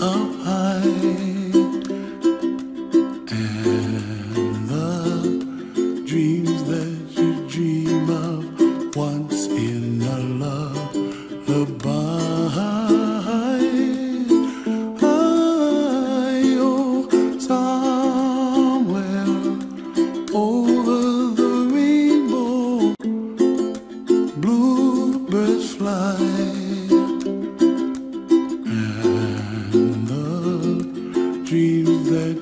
up high And the dreams that you dream of Once in a love I, oh, somewhere over the rainbow Bluebirds fly.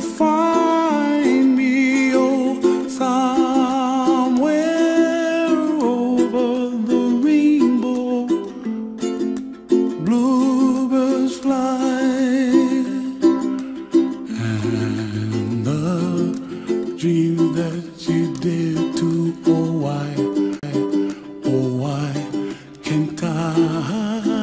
find me, oh, somewhere over the rainbow. Bluebirds fly, and the dream that you did to, oh, why, oh, why can't I?